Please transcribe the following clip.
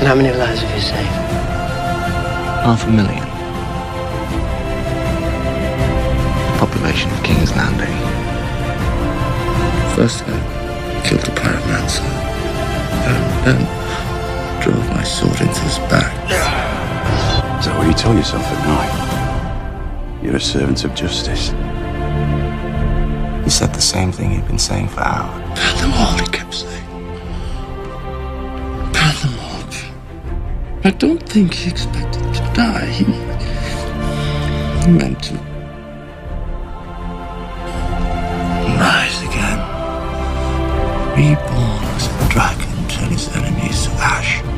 And how many lives have you saved? Half a million. The population of King's Landing. First, I killed a pyromancer. And then drove my sword into his back. Is that what you tell yourself at night? You're a servant of justice. He said the same thing he'd been saying for hours. I don't think he expected to die. He, meant to rise again, reborn as a dragon, turn his enemies to ash.